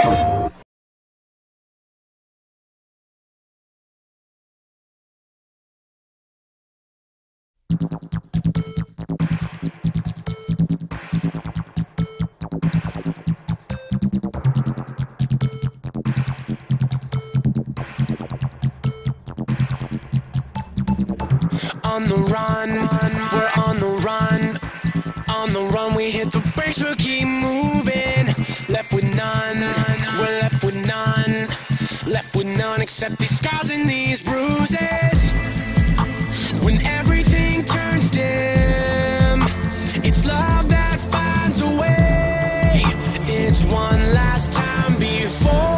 On the run, we're on the run. On the run, we hit the brakes, but keep moving we're left with none. Left with none except these scars and these bruises. When everything turns dim, it's love that finds a way. It's one last time before.